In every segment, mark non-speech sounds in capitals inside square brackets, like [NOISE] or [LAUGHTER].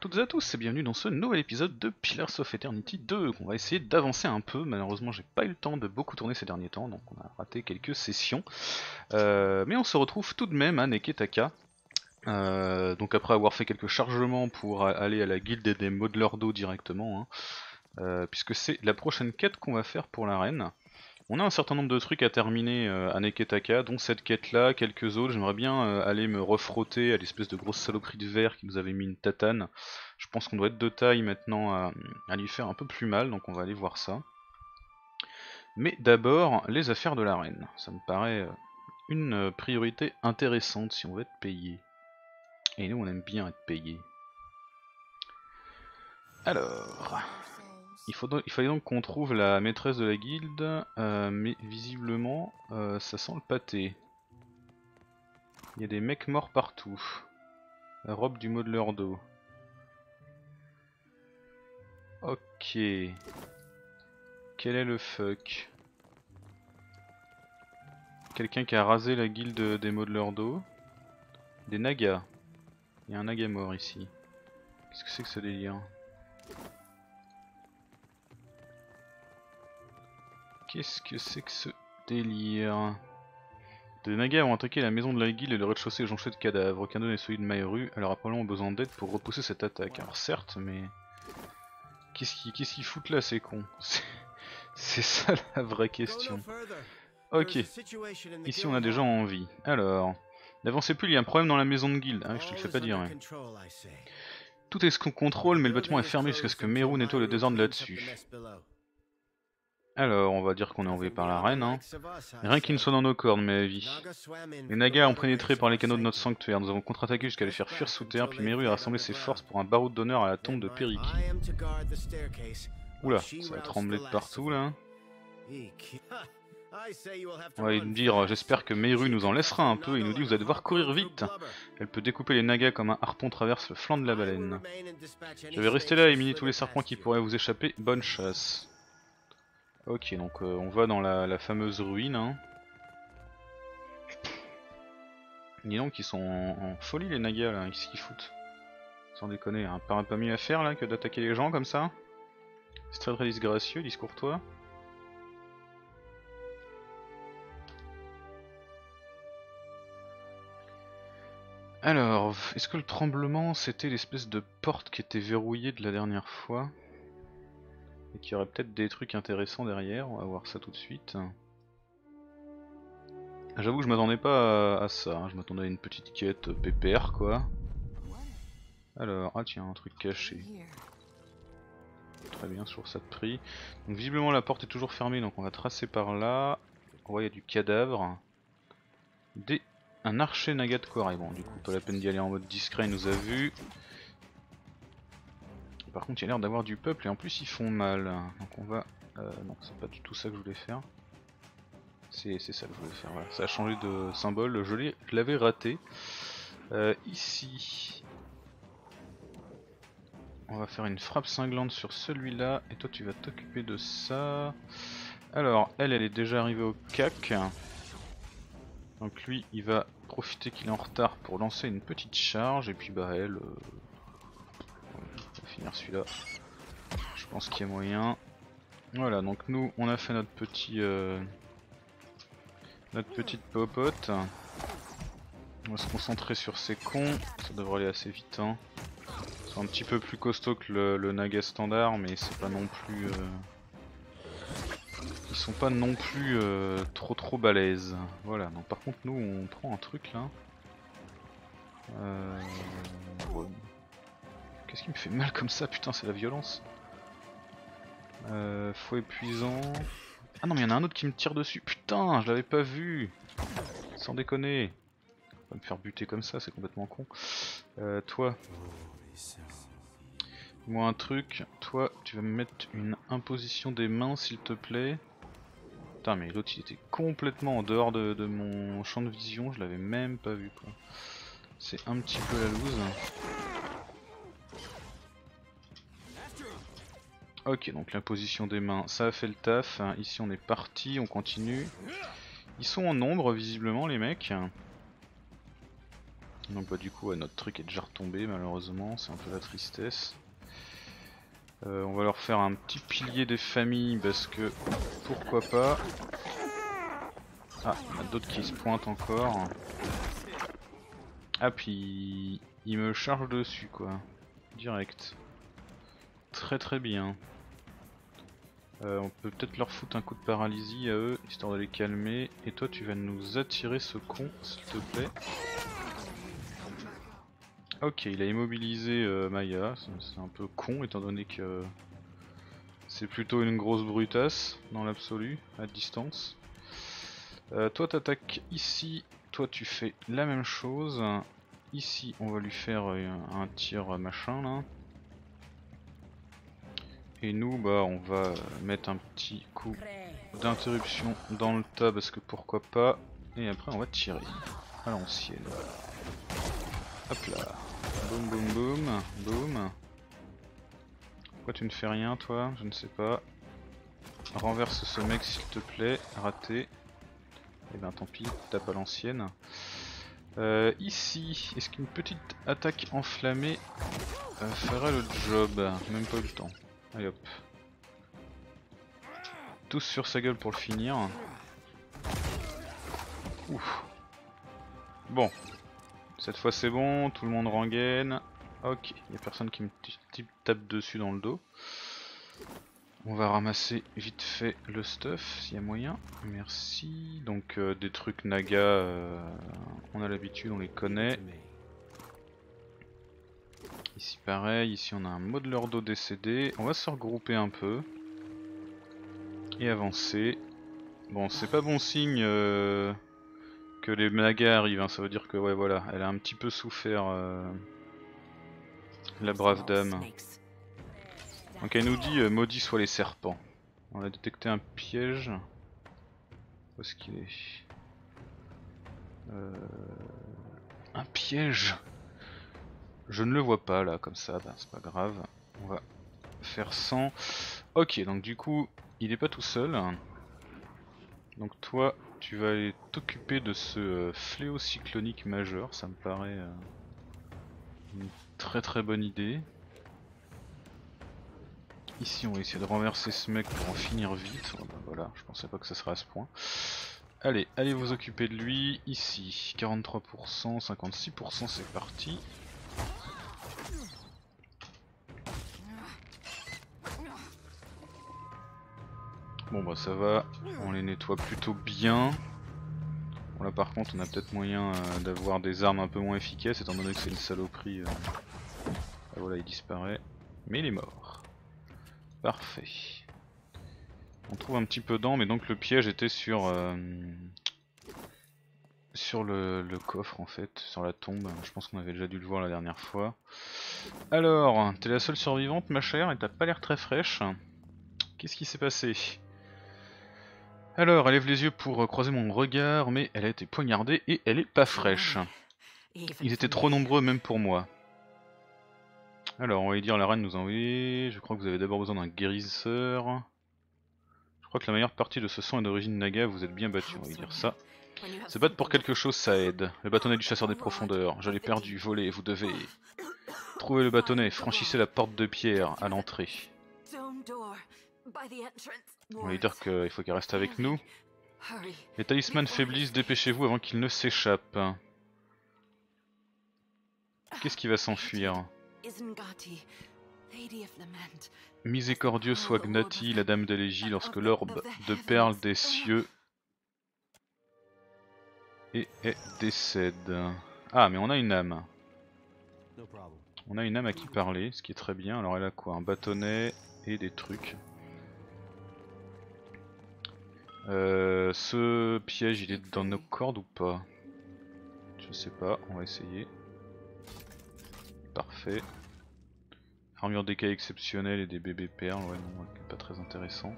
toutes à tous et bienvenue dans ce nouvel épisode de Pillars of Eternity 2 On va essayer d'avancer un peu, malheureusement j'ai pas eu le temps de beaucoup tourner ces derniers temps donc on a raté quelques sessions. Euh, Mais on se retrouve tout de même à Neketaka. Euh, Donc après avoir fait quelques chargements pour aller à la guilde des modeleurs d'eau directement hein, euh, Puisque c'est la prochaine quête qu'on va faire pour l'arène on a un certain nombre de trucs à terminer euh, à Neketaka, dont cette quête-là, quelques autres. J'aimerais bien euh, aller me refrotter à l'espèce de grosse saloperie de verre qui nous avait mis une tatane. Je pense qu'on doit être de taille maintenant à, à lui faire un peu plus mal, donc on va aller voir ça. Mais d'abord, les affaires de la reine. Ça me paraît euh, une priorité intéressante si on veut être payé. Et nous, on aime bien être payé. Alors... Il, faut fallait donc qu'on trouve la maîtresse de la guilde, euh, mais visiblement euh, ça sent le pâté. Il y a des mecs morts partout. La robe du modeleur d'eau. Ok. Quel est le fuck? Quelqu'un qui a rasé la guilde des modeleurs d'eau? Des nagas. Il y a un naga mort ici. Qu'est-ce que c'est que ce délire? Qu'est-ce que c'est que ce délire? Des nagas ont attaqué la maison de la guilde et le rez-de-chaussée est jonché de cadavres. Aucun d'eux n'est celui de Maïru, alors apparemment ont besoin d'aide pour repousser cette attaque. Alors certes, mais... Qu'est-ce qu'ils foutent là ces cons? [LAUGHS] C'est- ça la vraie question. Ok, ici on a des gens en vie. Alors... N'avancez plus, il y a un problème dans la maison de guilde. Ah, je te le fais pas dire. Tout est ce qu'on contrôle, mais le bâtiment est fermé jusqu'à ce que Meru nettoie le désordre là-dessus. Alors, on va dire qu'on est envoyé par la reine, hein. Rien qui ne soit dans nos cordes, mais vie. Les Nagas ont pénétré par les canaux de notre sanctuaire, nous avons contre-attaqué jusqu'à les faire fuir sous terre, puis Meru a rassemblé ses forces pour un baroud d'honneur à la tombe de Periki. Oula, ça va trembler de partout là. On va lui dire, j'espère que Meru nous en laissera un peu, il nous dit vous allez devoir courir vite. Elle peut découper les Nagas comme un harpon traverse le flanc de la baleine. Je vais rester là et éliminer tous les serpents qui pourraient vous échapper, bonne chasse. Ok, donc euh, on va dans la, fameuse ruine. Hein. Dis donc, ils sont en, folie les Nagas là, qu'est-ce qu'ils foutent? Sans déconner, hein. pas, pas mieux à faire là que d'attaquer les gens comme ça? C'est très très disgracieux, discourtois. Alors, est-ce que le tremblement c'était l'espèce de porte qui était verrouillée de la dernière fois? Et qu'il y aurait peut-être des trucs intéressants derrière, on va voir ça tout de suite. J'avoue que je m'attendais pas à, ça, hein. je m'attendais à une petite quête pépère quoi. Alors, ah tiens, un truc caché. Très bien, sur ça de prix. Donc visiblement la porte est toujours fermée, donc on va tracer par là. On voit il y a du cadavre. Des... Un archer naga de bon du coup pas la peine d'y aller en mode discret, il nous a vu. Par contre il a l'air d'avoir du peuple et en plus ils font mal. Donc on va... Euh, non c'est pas du tout ça que je voulais faire. C'est ça que je voulais faire. Ça a changé de symbole, je l'avais raté. Euh, ici... On va faire une frappe cinglante sur celui-là et toi tu vas t'occuper de ça. Alors elle, elle est déjà arrivée au cac. Donc lui, il va profiter qu'il est en retard pour lancer une petite charge et puis bah elle, euh, finir celui-là. Je pense qu'il y a moyen. Voilà, donc nous, on a fait notre petit, euh, notre petite popote. On va se concentrer sur ces cons. Ça devrait aller assez vite. Hein. Sont un petit peu plus costauds que le, le Naga standard, mais c'est pas non plus. euh, Ils sont pas non plus euh, trop trop balèzes. Voilà, donc par contre, nous on prend un truc là. Qu'est-ce qui me fait mal comme ça Putain, c'est la violence. Euh, fouet épuisant. Ah non, mais il y en a un autre qui me tire dessus. Putain, je l'avais pas vu. Sans déconner. On va me faire buter comme ça, c'est complètement con. Euh, toi, Dis-moi un truc, toi tu vas me mettre une imposition des mains s'il te plaît. Putain mais l'autre il était complètement en dehors de, de mon champ de vision, je l'avais même pas vu quoi. C'est un petit peu la loose. Ok donc l'imposition des mains ça a fait le taf, ici on est parti, on continue. Ils sont en nombre visiblement les mecs. Donc bah du coup notre truc est déjà retombé malheureusement, c'est un peu la tristesse. Euh, on va leur faire un petit pilier des familles parce que pourquoi pas. Ah, il a d'autres qui se pointent encore. Ah puis il me charge dessus quoi. Direct. Très très bien. Euh, on peut peut-être leur foutre un coup de paralysie à eux, histoire de les calmer. Et toi tu vas nous attirer ce con, s'il te plaît. Ok, il a immobilisé euh, Maya, c'est un peu con étant donné que c'est plutôt une grosse brutasse dans l'absolu, à distance. Euh, toi t'attaques ici, toi tu fais la même chose. Ici on va lui faire un tir machin là. Et nous, bah, on va mettre un petit coup d'interruption dans le tas parce que pourquoi pas. Et après, on va tirer à l'ancienne. Hop là. Boum boum boum. Boum. Pourquoi tu ne fais rien, toi? Je ne sais pas. Renverse ce mec, s'il te plaît. Raté. Et eh ben tant pis, tape à l'ancienne. Euh, ici, est-ce qu'une petite attaque enflammée euh, ferait le job? Même pas eu le temps. Allez hop. Tous sur sa gueule pour le finir. Ouf. Bon. Cette fois c'est bon, tout le monde rengaine. Ok, il a personne qui me tape dessus dans le dos. On va ramasser vite fait le stuff s'il y a moyen. Merci. Donc euh, des trucs naga, euh, on a l'habitude, on les connaît. Ici pareil, ici on a un mot de dos décédé. On va se regrouper un peu. Et avancer. Bon, c'est pas bon signe euh, que les nagas arrivent, hein. ça veut dire que ouais voilà, elle a un petit peu souffert euh, la brave dame. Donc elle nous dit euh, maudit soit les serpents. On a détecté un piège. Où est-ce qu'il est, Un piège je ne le vois pas là comme ça, bah, c'est pas grave. On va faire 100. Ok, donc du coup, il est pas tout seul. Donc toi, tu vas aller t'occuper de ce euh, fléau cyclonique majeur, ça me paraît euh, une très très bonne idée. Ici on va essayer de renverser ce mec pour en finir vite. Oh, bah, voilà, je pensais pas que ça serait à ce point. Allez, allez vous occuper de lui. Ici, 43%, 56% c'est parti. Bon bah ça va, on les nettoie plutôt bien. Bon là par contre on a peut-être moyen euh, d'avoir des armes un peu moins efficaces étant donné que c'est une saloperie. Euh. Ah, voilà il disparaît, mais il est mort. Parfait. On trouve un petit peu d'an mais donc le piège était sur euh, sur le, coffre en fait, sur la tombe. Je pense qu'on avait déjà dû le voir la dernière fois. Alors, t'es la seule survivante ma chère et t'as pas l'air très fraîche. Qu'est-ce qui s'est passé? Alors, elle lève les yeux pour euh, croiser mon regard, mais elle a été poignardée et elle est pas fraîche. Ils étaient trop nombreux même pour moi. Alors, on va lui dire la reine nous a envoyé. Je crois que vous avez d'abord besoin d'un guérisseur. Je crois que la meilleure partie de ce sang est d'origine naga, vous êtes bien battu, on va lui dire ça. Se battre pour quelque chose, ça aide. Le bâtonnet du chasseur des profondeurs, je l'ai perdu, volé, vous devez... Trouver le bâtonnet, franchissez la porte de pierre à l'entrée. On va lui dire qu'il faut qu'il reste avec nous. Les talismans faiblissent, dépêchez-vous avant qu'ils ne s'échappent. Qu'est-ce qui va s'enfuir? Miséricordieux soit Gnati, la dame d'élégie, lorsque l'orbe de perles des cieux et elle décède. Ah, mais on a une âme. On a une âme à qui parler, ce qui est très bien. Alors elle a quoi? Un bâtonnet et des trucs. Euh, ce piège, il est dans nos cordes ou pas? Je sais pas, on va essayer. Parfait. Armure d'écailles exceptionnelle et des bébés perles, ouais non, pas très intéressant.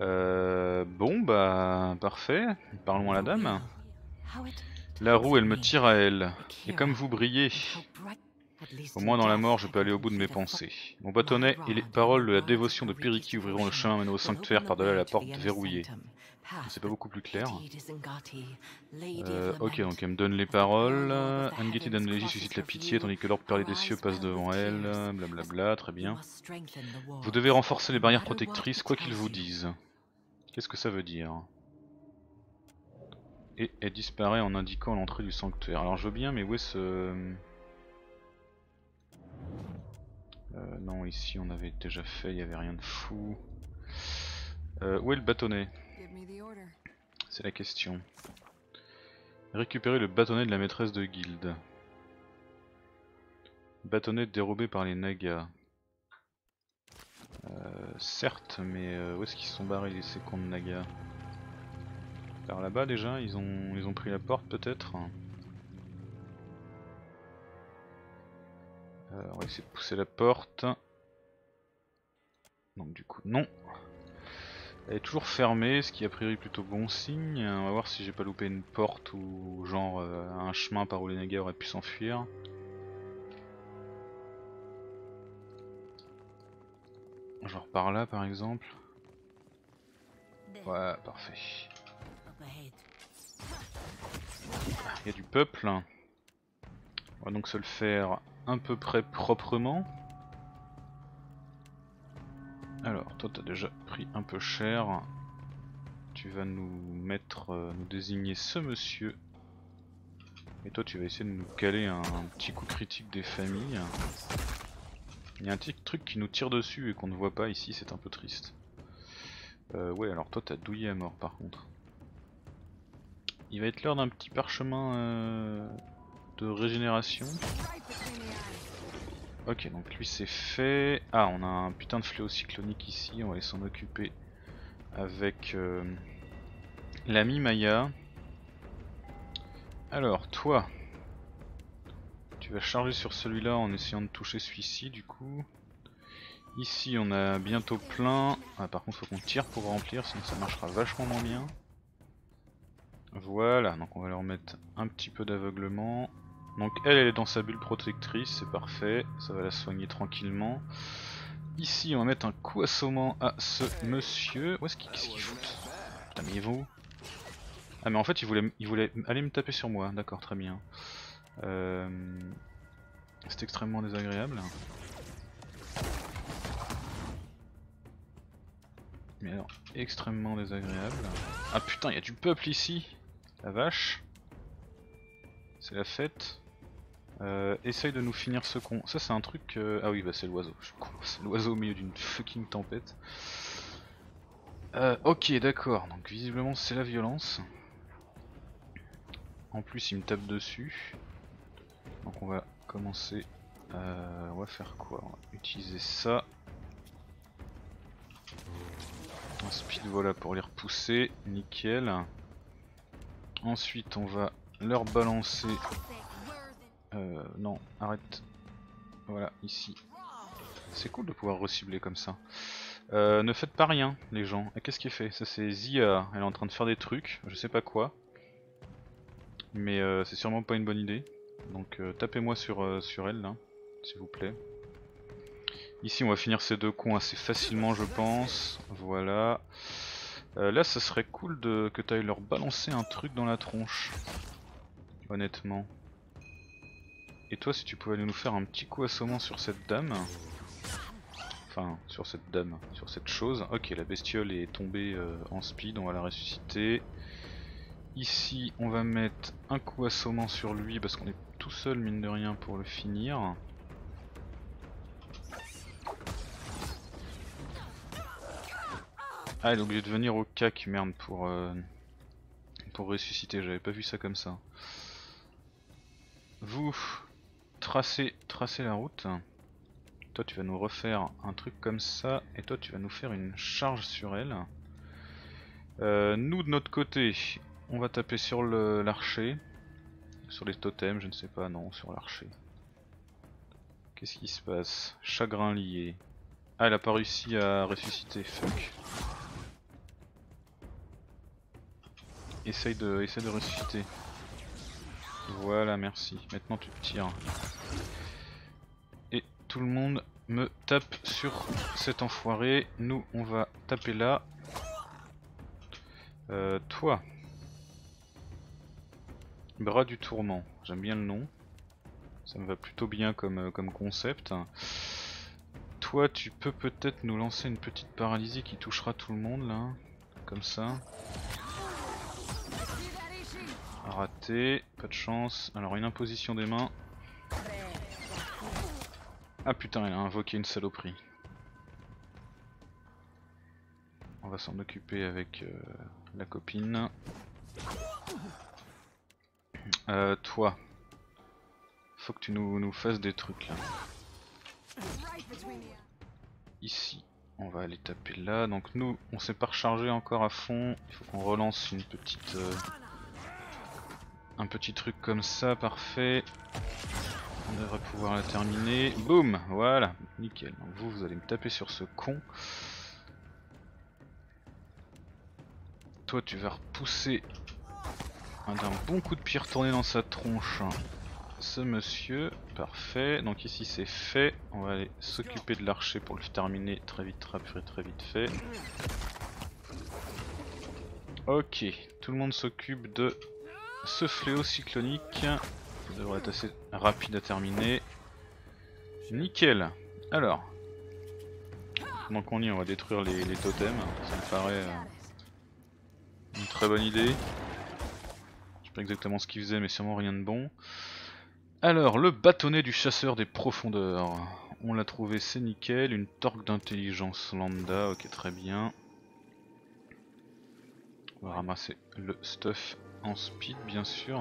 Euh, bon bah parfait, parlons à la dame. La roue elle me tire à elle, et comme vous brillez, Au moins dans la mort, je peux aller au bout de mes pensées. Mon bâtonnet et les paroles de la dévotion de Periki ouvriront le chemin menant au sanctuaire par-delà la porte verrouillée. C'est pas beaucoup plus clair. Euh, ok, donc elle me donne les paroles. Angeti d'Analogie suscite la pitié tandis que l'ordre perlé des cieux passe devant elle. Blablabla, très bien. Vous devez renforcer les barrières protectrices, quoi qu'ils vous disent. Qu'est-ce que ça veut dire? Et elle disparaît en indiquant l'entrée du sanctuaire. Alors je veux bien, mais où est ce... Euh, non, ici on avait déjà fait, il n'y avait rien de fou. Euh, où est le bâtonnet C'est la question. Récupérer le bâtonnet de la maîtresse de guilde. Bâtonnet dérobé par les Nagas. Euh, certes, mais où est-ce qu'ils sont barrés les secondes Nagas? Par là-bas déjà, ils ont, ils ont pris la porte peut-être? Euh, On va essayer de pousser la porte. Donc du coup non. Elle est toujours fermée, ce qui est a priori plutôt bon signe. On va voir si j'ai pas loupé une porte ou genre un chemin par où les Nagas auraient pu s'enfuir. Genre par là par exemple. Ouais, parfait. Il y a du peuple. On va donc se le faire un peu près proprement. Alors, toi t'as déjà pris un peu cher. Tu vas nous mettre, euh, nous désigner ce monsieur. Et toi tu vas essayer de nous caler un petit coup critique des familles. Il y a un petit truc qui nous tire dessus et qu'on ne voit pas ici, c'est un peu triste. Euh, ouais, alors toi t'as douillé à mort par contre. Il va être l'heure d'un petit parchemin euh, de régénération. Ok, donc lui c'est fait. Ah, on a un putain de fléau cyclonique ici, on va s'en occuper avec euh, l'ami Maya. Alors, toi, tu vas charger sur celui-là en essayant de toucher celui-ci du coup. Ici on a bientôt plein. Ah, par contre faut qu'on tire pour remplir sinon ça marchera vachement moins bien. Voilà, donc on va leur mettre un petit peu d'aveuglement. Donc elle, est dans sa bulle protectrice, c'est parfait, ça va la soigner tranquillement. Ici on va mettre un coup assommant à ce monsieur. Où est-ce qu'il qu fout? Putain mais il où? Ah mais en fait il voulait, il voulait aller me taper sur moi, d'accord très bien. Euh, c'est extrêmement désagréable. Mais alors, extrêmement désagréable. Ah putain, il y a du peuple ici La vache C'est la fête. Euh, essaye de nous finir ce con. Ça c'est un truc... Euh, ah oui bah c'est l'oiseau, je. C'est l'oiseau au milieu d'une fucking tempête. Euh, ok d'accord, donc visiblement c'est la violence. En plus il me tape dessus. Donc on va commencer, on va faire quoi? On va utiliser ça. Un speed voilà pour les repousser, nickel. Ensuite on va leur balancer... Euh, non, arrête. Voilà, ici. C'est cool de pouvoir recibler comme ça. Euh, ne faites pas rien, les gens. Qu'est-ce qui est fait? Ça c'est Zia, elle est en train de faire des trucs, je sais pas quoi. Mais euh, c'est sûrement pas une bonne idée. Donc tapez-moi sur, elle là, s'il vous plaît. Ici on va finir ces deux cons assez facilement je pense. Voilà. Là ça serait cool que tu ailles leur balancer un truc dans la tronche. Honnêtement. Et toi si tu pouvais nous faire un petit coup assommant sur cette dame. Enfin sur cette dame, sur cette chose. Ok la bestiole est tombée en speed, on va la ressusciter. Ici on va mettre un coup assommant sur lui parce qu'on est tout seul mine de rien pour le finir. Ah il est obligé de venir au cac merde pour, euh, pour ressusciter, j'avais pas vu ça comme ça. Vous tracez, tracez la route. Toi tu vas nous refaire un truc comme ça et toi tu vas nous faire une charge sur elle. Euh, nous de notre côté on va taper sur l'archer. Sur les totems, je ne sais pas, non, sur l'archer. Qu'est-ce qui se passe? Chagrin lié. Ah, elle a pas réussi à ressusciter, fuck. Essaye de, essaye de ressusciter. Voilà, merci. Maintenant tu tires. tout le monde me tape sur cet enfoiré. Nous, on va taper là. Euh, toi. Bras du tourment. J'aime bien le nom. Ça me va plutôt bien comme, euh, comme concept. Toi, tu peux peut-être nous lancer une petite paralysie qui touchera tout le monde là. Comme ça. Raté, pas de chance. Alors une imposition des mains. Ah putain, il a invoqué une saloperie. On va s'en occuper avec euh, la copine. Euh, toi. Faut que tu nous, fasses des trucs là. Ici, on va aller taper là. Donc nous, on s'est pas rechargé encore à fond. Il faut qu'on relance une petite... Euh, un petit truc comme ça, parfait. On devrait pouvoir la terminer. Boum Voilà, nickel. Vous, vous allez me taper sur ce con. Toi, tu vas repousser d'un bon coup de pied retourné dans sa tronche ce monsieur. Parfait. Donc ici c'est fait. On va aller s'occuper de l'archer pour le terminer très vite, très, très vite fait. Ok, tout le monde s'occupe de ce fléau cyclonique. Devrait être assez rapide à terminer. Nickel. Alors. Donc on y on va détruire les, totems. Ça me paraît euh, une très bonne idée. Je sais pas exactement ce qu'il faisait mais sûrement rien de bon. Alors, le bâtonnet du chasseur des profondeurs. On l'a trouvé, c'est nickel. Une torque d'intelligence lambda, ok très bien. On va ramasser le stuff en speed bien sûr.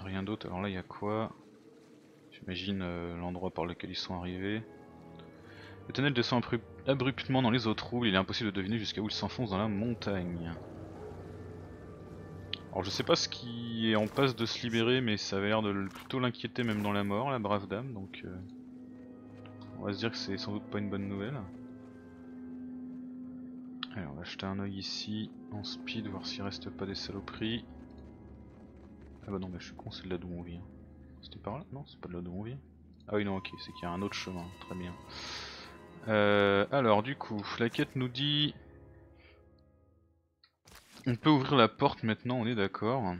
Rien d'autre, alors là il y a quoi? J'imagine euh, l'endroit par lequel ils sont arrivés. Le tunnel descend abruptement dans les eaux troubles, il est impossible de deviner jusqu'à où il s'enfonce dans la montagne. Alors je sais pas ce qui est en passe de se libérer mais ça avait l'air de plutôt l'inquiéter même dans la mort la brave dame donc euh, on va se dire que c'est sans doute pas une bonne nouvelle. Allez on va jeter un oeil ici en speed voir s'il reste pas des saloperies. Ah bah non mais je suis con c'est de là d'où on vient. C'était par là? Non c'est pas de là d'où on vient. Ah oui non ok c'est qu'il y a un autre chemin, très bien. Euh, alors du coup la quête nous dit on peut ouvrir la porte maintenant, on est d'accord.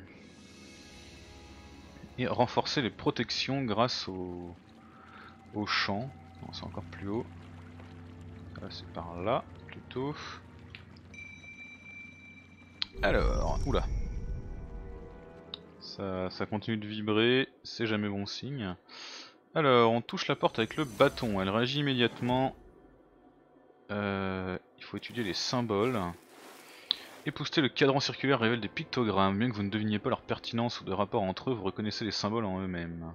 Et renforcer les protections grâce au, au champ. C'est encore plus haut. c'est par là, plutôt. Alors, oula. Ça, ça continue de vibrer, c'est jamais bon signe. Alors, on touche la porte avec le bâton, elle réagit immédiatement. Euh, il faut étudier les symboles. Épousseter le cadran circulaire révèle des pictogrammes, bien que vous ne deviniez pas leur pertinence ou de rapport entre eux, vous reconnaissez les symboles en eux-mêmes.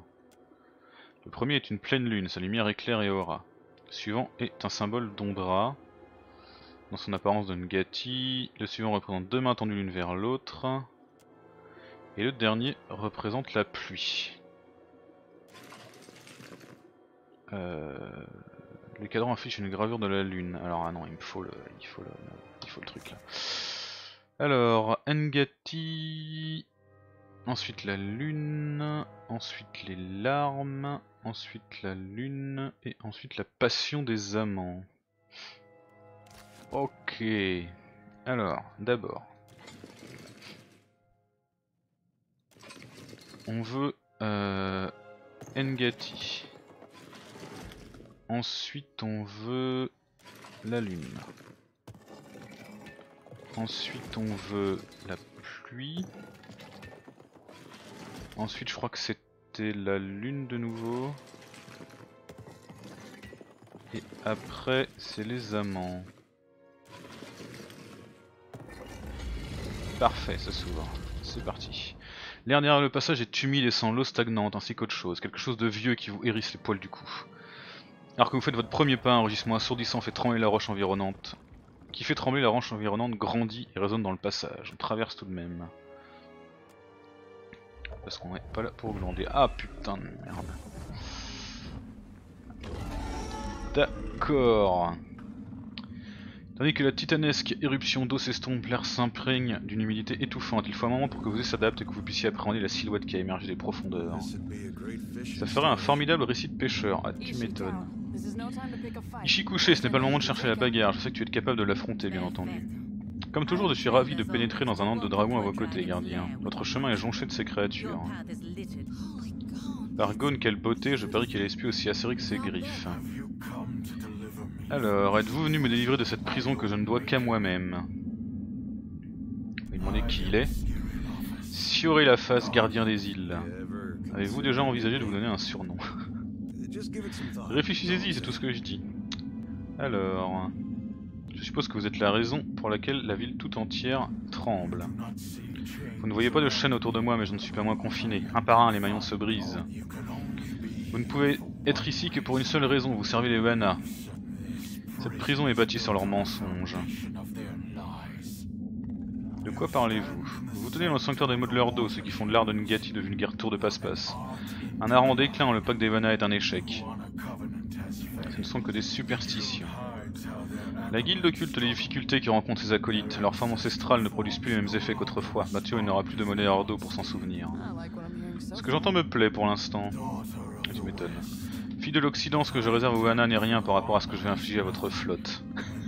Le premier est une pleine lune, sa lumière éclaire et aura. Le suivant est un symbole d'Ondra, dans son apparence de Ngati. Le suivant représente deux mains tendues l'une vers l'autre. Et le dernier représente la pluie. Euh, le cadran affiche une gravure de la lune. Alors ah non, il me faut le, il faut le, il faut le truc là. Alors, Ngati, ensuite la lune, ensuite les larmes, ensuite la lune, et ensuite la passion des amants. Ok, alors, d'abord, on veut euh, Ngati. Ensuite, on veut la lune. Ensuite on veut la pluie. Ensuite je crois que c'était la lune de nouveau. Et après c'est les amants. Parfait, ça s'ouvre. C'est parti. L'air derrière le passage est humide et sans l'eau stagnante ainsi qu'autre chose. Quelque chose de vieux qui vous hérisse les poils du cou. Alors que vous faites votre premier pas, un rugissement assourdissant fait trembler la roche environnante qui fait trembler la ranche environnante grandit et résonne dans le passage. On traverse tout de même. Parce qu'on n'est pas là pour glander. Ah putain de merde. D'accord. Tandis que la titanesque éruption d'eau s'estompe, l'air s'imprègne d'une humidité étouffante. Il faut un moment pour que vous s'adapte et que vous puissiez appréhender la silhouette qui a émergé des profondeurs. Ça ferait un formidable récit de pêcheur. Ah, tu m'étonnes. Couché, ce n'est pas le moment de chercher la bagarre. Je sais que tu es capable de l'affronter, bien entendu. Comme toujours, je suis ravi de pénétrer dans un antre de dragon à vos côtés, gardien. Votre chemin est jonché de ces créatures. Bargone, quelle beauté, je parie qu'elle espie aussi acérée que ses griffes. Alors, êtes-vous venu me délivrer de cette prison que je ne dois qu'à moi-même? Demander qui il est? Sioré la face, gardien des îles. Avez-vous déjà envisagé de vous donner un surnom? Réfléchissez-y, c'est tout ce que je dis. Alors... Je suppose que vous êtes la raison pour laquelle la ville tout entière tremble. Vous ne voyez pas de chaîne autour de moi, mais je ne suis pas moins confiné. Un par un, les maillons se brisent. Vous ne pouvez être ici que pour une seule raison, vous servez les Wana. Cette prison est bâtie sur leurs mensonges. De quoi parlez-vous? Vous tenez dans le sanctuaire des modeleurs d'eau, ceux qui font de l'art de Ngati de vulgaire tour de passe-passe. Un art en déclin, le pacte des Wana est un échec. Ce ne sont que des superstitions. La guilde occulte les difficultés que rencontrent ses acolytes. Leurs femmes ancestrales ne produisent plus les mêmes effets qu'autrefois. Mathieu n'aura plus de monnaie hors d'eau pour s'en souvenir. Ce que j'entends me plaît pour l'instant. Tu m'étonnes. Fille de l'Occident, ce que je réserve aux Wana n'est rien par rapport à ce que je vais infliger à votre flotte.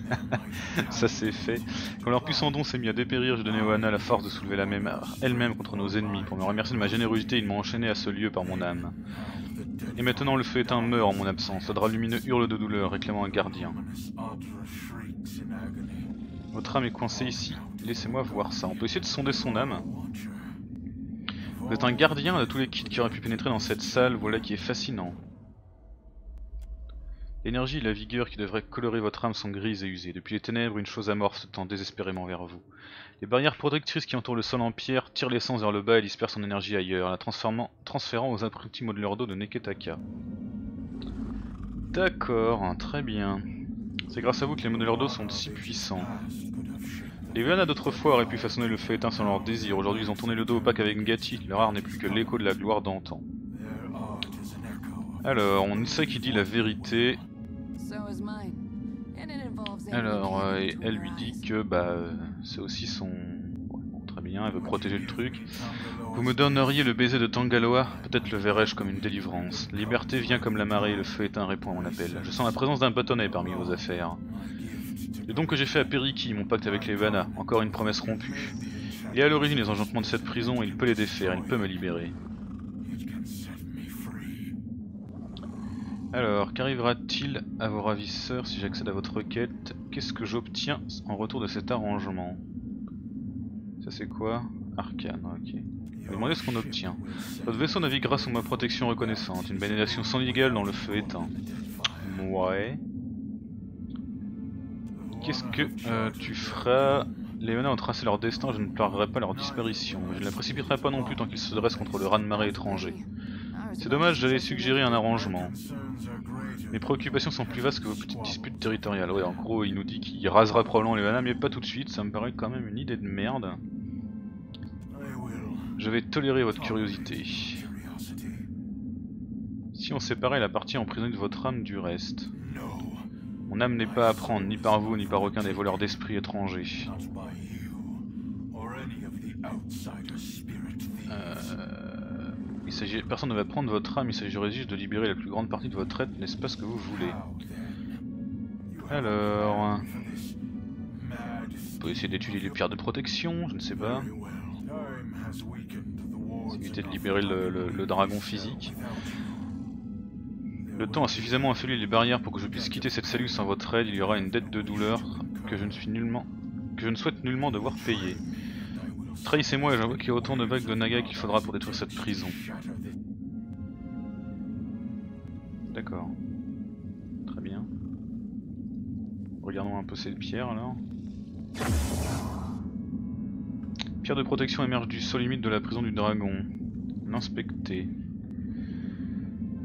[LAUGHS] Ça c'est fait. Quand leur puissant don s'est mis à dépérir, j'ai donné aux Wana la force de soulever la même elle-même contre nos ennemis. Pour me remercier de ma générosité, ils m'ont enchaîné à ce lieu par mon âme. Et maintenant le feu éteint meurt en mon absence. Le drap lumineux hurle de douleur, réclamant un gardien. Votre âme est coincée ici. Laissez-moi voir ça. On peut essayer de sonder son âme. Vous êtes un gardien de tous les kits qui auraient pu pénétrer dans cette salle, voilà qui est fascinant. L'énergie et la vigueur qui devraient colorer votre âme sont grises et usées. Depuis les ténèbres, une chose amorce tend désespérément vers vous. Les barrières protectrices qui entourent le sol en pierre tirent l'essence vers le bas et dispersent son énergie ailleurs, la transférant aux apprentis modeleurs d'eau de Neketaka. D'accord, très bien. C'est grâce à vous que les modeleurs d'eau sont si puissants. Les Véana d'autrefois auraient pu façonner le feu éteint sans leur désir, aujourd'hui ils ont tourné le dos opaque avec Ngati, leur art n'est plus que l'écho de la gloire d'antan. Alors, on sait qui dit la vérité, alors, euh, elle lui dit que bah euh, c'est aussi son... très bien, elle veut protéger le truc. Vous me donneriez le baiser de Tangaloa? Peut-être le verrai-je comme une délivrance. Liberté vient comme la marée, le feu éteint répond à mon appel. Je sens la présence d'un bâtonnet parmi vos affaires. Et donc que j'ai fait à Periki, mon pacte avec les Vanna, encore une promesse rompue. Il est à l'origine des enjantements de cette prison, il peut les défaire, il peut me libérer. Alors, qu'arrivera-t-il à vos ravisseurs si j'accède à votre requête Qu'est-ce que j'obtiens en retour de cet arrangement? Ça c'est quoi? Arcane, ok. Je demander ce qu'on obtient. Votre vaisseau navigue grâce à ma protection reconnaissante, une bénédiction sans égale dans le feu éteint. Ouais. Qu'est-ce que euh, tu feras? Les Léona ont tracé leur destin, je ne pleurerai pas leur disparition. Je ne la précipiterai pas non plus tant qu'ils se dressent contre le raz-de-marée étranger. C'est dommage, j'allais suggérer un arrangement. Mes préoccupations sont plus vastes que vos petites disputes territoriales. Ouais, en gros, il nous dit qu'il rasera probablement les Vanna, mais pas tout de suite, ça me paraît quand même une idée de merde. Je vais tolérer votre curiosité. Si on séparait la partie emprisonnée de votre âme du reste. Mon âme n'est pas à prendre, ni par vous, ni par aucun des voleurs d'esprit étrangers. Euh personne ne va prendre votre âme, il s'agirait juste de libérer la plus grande partie de votre aide, n'est-ce pas ce que vous voulez Alors... On peut essayer d'étudier les pierres de protection, je ne sais pas. éviter de libérer le, dragon physique. Le temps a suffisamment affaibli les barrières pour que je puisse quitter cette cellule sans votre aide, il y aura une dette de douleur que je ne suis nullement que je ne souhaite nullement devoir payer. Trahissez-moi et j'avoue qu'il y a autant de vagues de Naga qu'il faudra pour détruire cette prison. D'accord. Très bien. Regardons un peu cette pierre alors. Pierre de protection émerge du sol limite de la prison du dragon. L'inspecter.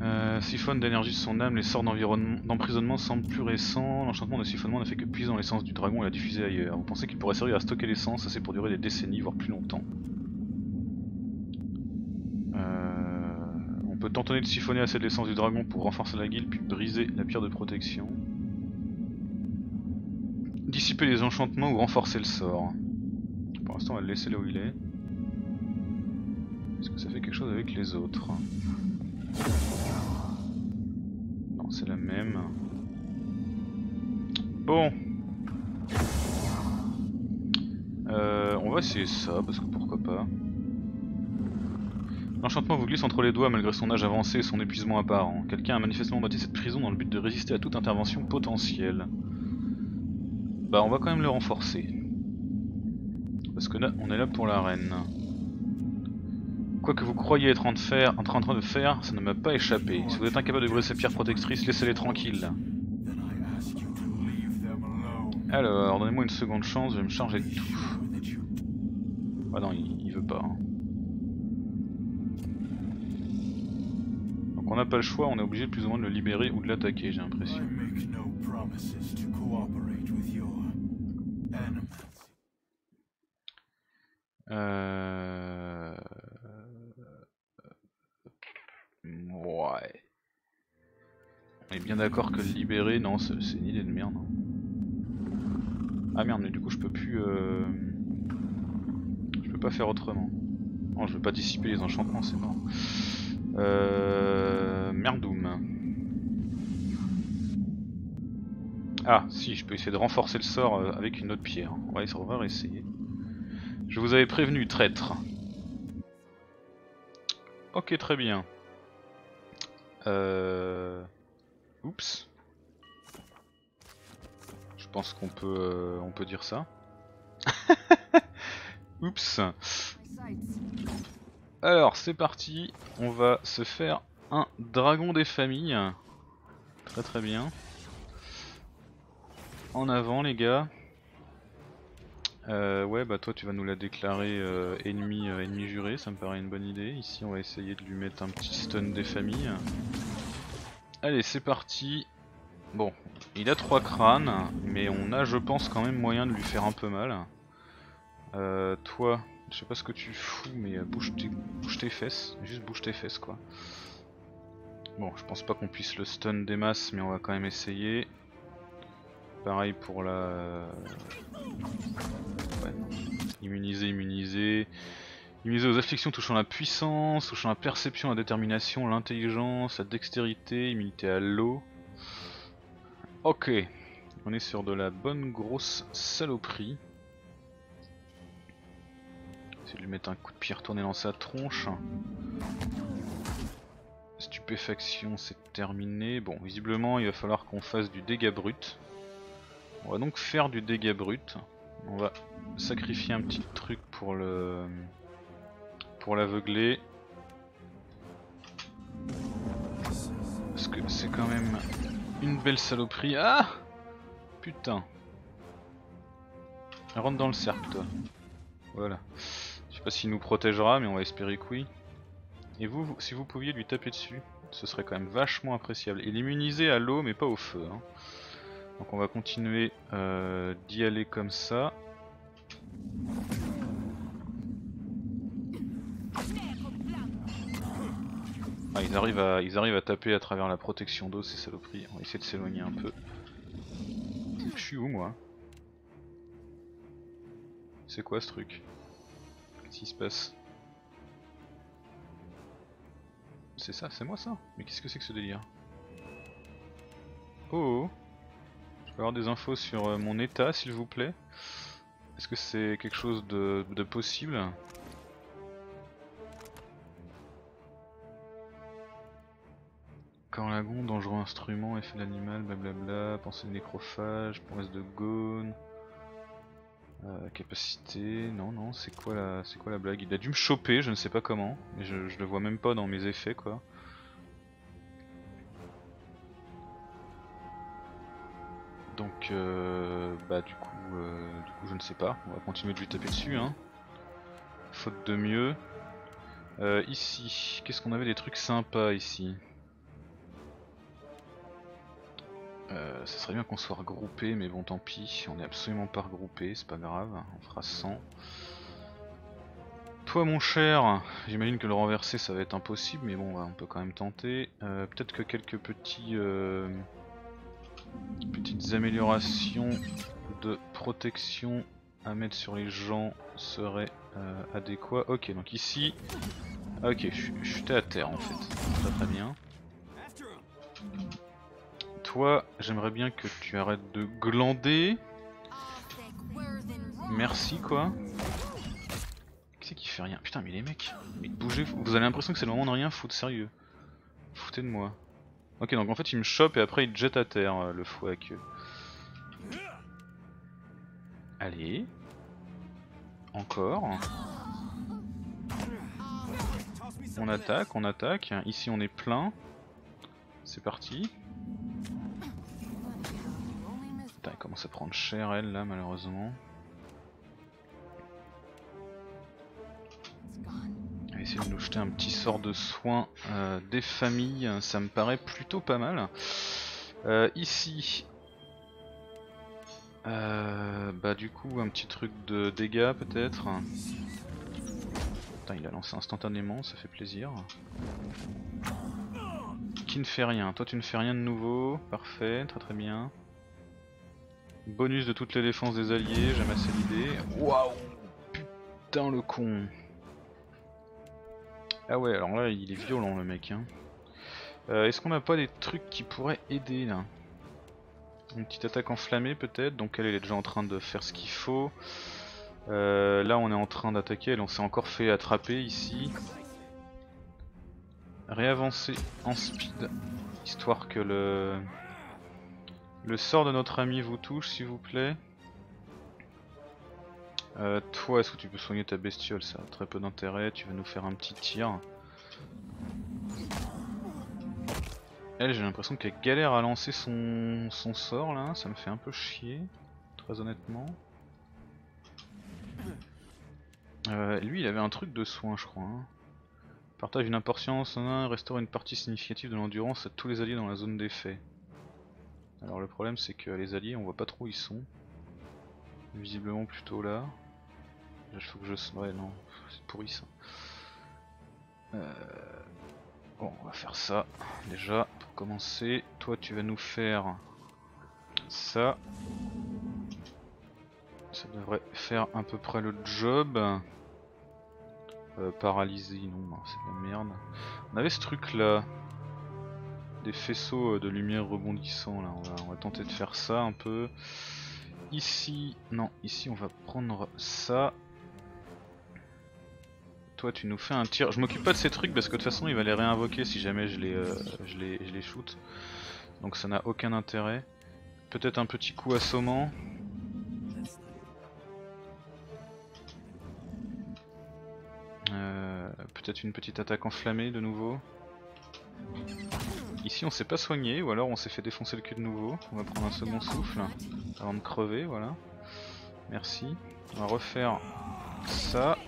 Euh, siphonne d'énergie de son âme, les sorts d'emprisonnement semblent plus récents. L'enchantement de siphonnement n'a fait que puiser dans l'essence du dragon et la diffuser ailleurs. Vous pensez qu'il pourrait servir à stocker l'essence, assez pour durer des décennies, voire plus longtemps. Euh, on peut tenter de siphonner assez de l'essence du dragon pour renforcer la guilde, puis briser la pierre de protection. dissiper les enchantements ou renforcer le sort. Pour l'instant, on va le laisser là où il est. Est-ce que ça fait quelque chose avec les autres? C'est la même. Bon. Euh, on va essayer ça, parce que pourquoi pas. L'enchantement vous glisse entre les doigts malgré son âge avancé et son épuisement apparent. Quelqu'un a manifestement bâti cette prison dans le but de résister à toute intervention potentielle. Bah on va quand même le renforcer. Parce que là, on est là pour la reine. Quoi que vous croyez être en, faire, en train de faire, ça ne m'a pas échappé. Si vous êtes incapable de briser ces pierres protectrices, laissez-les tranquilles. Alors, donnez-moi une seconde chance, je vais me charger de tout. Ah non, il, veut pas. Hein. Donc on n'a pas le choix, on est obligé plus ou moins de le libérer ou de l'attaquer, j'ai l'impression. Euh... Ouais. On est bien d'accord que libérer, non, c'est une idée de merde. Hein. Ah merde, mais du coup je peux plus... Euh... Je peux pas faire autrement. Non, je veux pas dissiper les enchantements, c'est mort. Euh... Merdoum. Ah, si, je peux essayer de renforcer le sort euh, avec une autre pierre. On va, on va essayer. Je vous avais prévenu, traître. Ok, très bien. Euh... Oups. Je pense qu'on peut, euh, on peut dire ça. [LAUGHS] Oups. Alors, c'est parti. On va se faire un dragon des familles. Très très bien. En avant les gars. Euh, ouais bah toi tu vas nous la déclarer euh, ennemi, euh, ennemi juré, ça me paraît une bonne idée. Ici on va essayer de lui mettre un petit stun des familles. Allez c'est parti. Bon, il a trois crânes, mais on a je pense quand même moyen de lui faire un peu mal. Euh, toi, je sais pas ce que tu fous, mais bouge tes, bouge tes fesses, juste bouge tes fesses quoi. Bon, je pense pas qu'on puisse le stun des masses, mais on va quand même essayer. Pareil pour la... Immuniser, immuniser. Immuniser aux afflictions touchant la puissance, touchant la perception, la détermination, l'intelligence, la dextérité, immunité à l'eau. Ok, on est sur de la bonne grosse saloperie. Essayer de lui mettre un coup de pierre tourné dans sa tronche. Stupéfaction, c'est terminé. Bon, visiblement, il va falloir qu'on fasse du dégât brut. On va donc faire du dégât brut. On va sacrifier un petit truc pour le pour l'aveugler. Parce que c'est quand même une belle saloperie. Ah Putain. Rentre dans le cercle toi. Voilà. Je sais pas s'il nous protégera mais on va espérer que oui. Et vous, si vous pouviez lui taper dessus, ce serait quand même vachement appréciable. Il est immunisé à l'eau mais pas au feu. Hein. Donc on va continuer euh, d'y aller comme ça. Ah, ils, arrivent à, taper à travers la protection d'eau ces saloperies. On va essayer de s'éloigner un peu. Je suis où moi? C'est quoi ce truc? Qu'est-ce qui se passe? C'est ça, c'est moi ça? Mais qu'est-ce que c'est que ce délire? Oh, oh peux avoir des infos sur euh, mon état s'il vous plaît? Est-ce que c'est quelque chose de, possible? Quand lagon, dangereux instrument, effet l'animal, blablabla, pensée de nécrophage, promesse de gone. Euh, capacité, non non, c'est quoi la c'est quoi la blague? Il a dû me choper, je ne sais pas comment, mais je, je le vois même pas dans mes effets quoi. Donc euh, bah du coup, euh, du coup je ne sais pas, on va continuer de lui taper dessus hein. Faute de mieux. Euh, ici, qu'est-ce qu'on avait des trucs sympas ici? Euh, Ça serait bien qu'on soit regroupé mais bon tant pis, on est absolument pas regroupé, c'est pas grave, on fera 100. Toi mon cher, j'imagine que le renverser ça va être impossible mais bon on peut quand même tenter. Peut-être que quelques petits petites améliorations de protection à mettre sur les gens serait euh, adéquat. Ok, donc ici... Ok, je suis à terre en fait. Très très bien. J'aimerais bien que tu arrêtes de glander. Merci quoi. Qui c'est qui fait rien? Putain mais les mecs, mais bougez, vous avez l'impression que c'est le moment de rien foutre, sérieux. Foutez de moi. Ok donc en fait il me chope et après il te jette à terre euh, le fou à queue. Allez. Encore. On attaque, on attaque. Ici on est plein. C'est parti. Putain, elle commence à prendre cher elle là malheureusement. Essayer de nous jeter un petit sort de soin euh, des familles, ça me paraît plutôt pas mal. Euh, ici, euh, bah du coup un petit truc de dégâts peut-être. Il a lancé instantanément, ça fait plaisir. Qui ne fait rien, toi tu ne fais rien de nouveau, parfait, très très bien. Bonus de toutes les défenses des alliés, j'aime assez l'idée. Waouh Putain le con Ah ouais alors là il est violent le mec hein. Euh, Est-ce qu'on n'a pas des trucs qui pourraient aider là? Une petite attaque enflammée peut-être, donc elle, est déjà en train de faire ce qu'il faut. Euh, là on est en train d'attaquer, elle on s'est encore fait attraper ici. Réavancer en speed, histoire que le, le sort de notre ami vous touche s'il vous plaît. Euh, toi, est-ce que tu peux soigner ta bestiole Ça a très peu d'intérêt, tu vas nous faire un petit tir. Elle, j'ai l'impression qu'elle galère à lancer son, sort là, ça me fait un peu chier, très honnêtement. Euh, lui, il avait un truc de soin, je crois. Hein. Partage une importance, restaure une partie significative de l'endurance à tous les alliés dans la zone d'effet. Alors le problème, c'est que les alliés, on voit pas trop où ils sont. Visiblement plutôt là. Là, faut que je... Ouais, non, c'est pourri ça. Euh... Bon, on va faire ça déjà pour commencer. Toi, tu vas nous faire ça. Ça devrait faire à peu près le job. Euh, paralysé, non, c'est de la merde. On avait ce truc là. Des faisceaux de lumière rebondissants là. On va, tenter de faire ça un peu. Ici, non, ici on va prendre ça tu nous fais un tir. Je m'occupe pas de ces trucs parce que de toute façon il va les réinvoquer si jamais je les, euh, shoot. Donc ça n'a aucun intérêt. Peut-être un petit coup assommant. Euh, peut-être une petite attaque enflammée de nouveau. Ici on s'est pas soigné ou alors on s'est fait défoncer le cul de nouveau. On va prendre un second souffle avant de crever, voilà. Merci. On va refaire ça.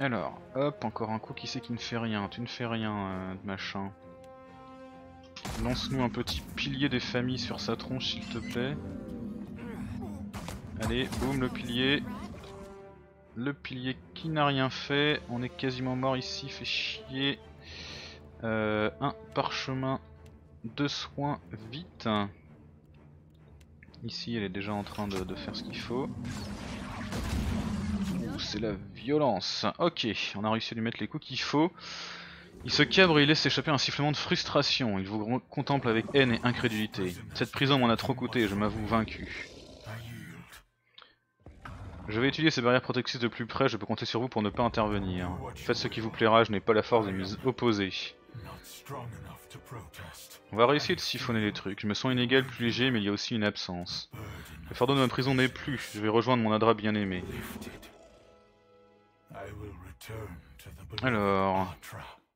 Alors, hop, encore un coup, qui c'est qui ne fait rien? Tu ne fais rien, euh, machin. Lance-nous un petit pilier des familles sur sa tronche, s'il te plaît. Allez, boum, le pilier. Le pilier qui n'a rien fait. On est quasiment mort ici, fait chier. Euh, un parchemin de soins, vite. Ici, elle est déjà en train de faire ce qu'il faut c'est la violence. Ok, on a réussi à lui mettre les coups qu'il faut. Il se cabre et il laisse s'échapper un sifflement de frustration. Il vous contemple avec haine et incrédulité. Cette prison m'en a trop coûté, je m'avoue vaincu. Je vais étudier ces barrières protectrices de plus près, je peux compter sur vous pour ne pas intervenir. Faites ce qui vous plaira, je n'ai pas la force des mises opposées. On va réussir de siphonner les trucs. Je me sens inégal, plus léger, mais il y a aussi une absence. Le fardeau de ma prison n'est plus, je vais rejoindre mon Adra bien-aimé. Alors,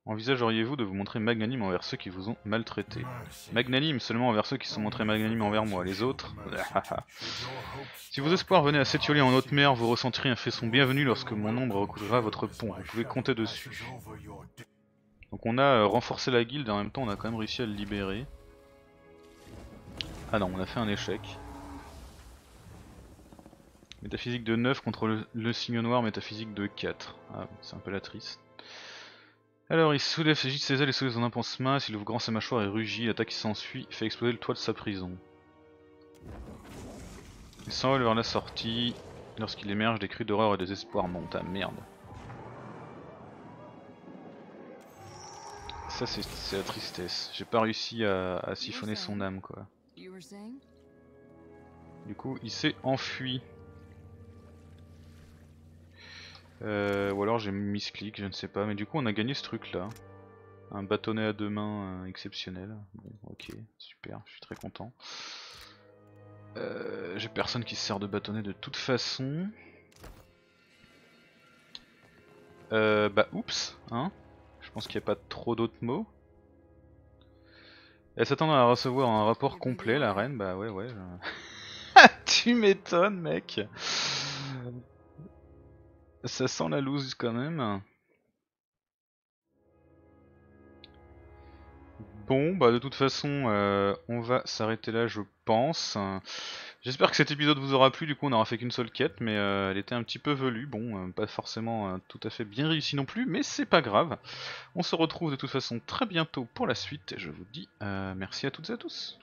envisageriez-vous de vous montrer magnanime envers ceux qui vous ont maltraité? Magnanime seulement envers ceux qui se sont montrés magnanimes envers moi, les autres? [LAUGHS] Si vos espoirs venaient à s'étioler en haute mer, vous ressentirez un frisson bienvenu lorsque mon ombre recouvrira votre pont, vous pouvez compter dessus. Donc on a euh, renforcé la guilde et en même temps on a quand même réussi à le libérer. Ah non, on a fait un échec. Métaphysique de 9 contre le, signe noir, métaphysique de 4. Ah, c'est un peu la triste. Alors, il soulève, de ses ailes et soulève son impense main, s'il ouvre grand sa mâchoire et rugit, l'attaque qui s'ensuit fait exploser le toit de sa prison. Il s'envole vers la sortie. Lorsqu'il émerge, des cris d'horreur et de désespoir montent. Ah merde. Ça c'est la tristesse. J'ai pas réussi à, siphonner son âme quoi. Du coup, il s'est enfui. Euh, ou alors j'ai mis clic, je ne sais pas. Mais du coup, on a gagné ce truc là. Un bâtonnet à deux mains euh, exceptionnel. Ok, super, je suis très content. Euh, j'ai personne qui se sert de bâtonnet de toute façon. Euh, bah oups, hein pense qu'il n'y a pas trop d'autres mots. Elle s'attend à recevoir un rapport complet, la reine, bah ouais ouais. [LAUGHS] tu m'étonnes mec Ça sent la loose quand même. Bon, bah de toute façon, euh, on va s'arrêter là, je pense. J'espère que cet épisode vous aura plu, du coup on n'aura fait qu'une seule quête, mais euh, elle était un petit peu velue, bon, euh, pas forcément tout à fait bien réussi non plus, mais c'est pas grave. On se retrouve de toute façon très bientôt pour la suite, et je vous dis merci à toutes et à tous.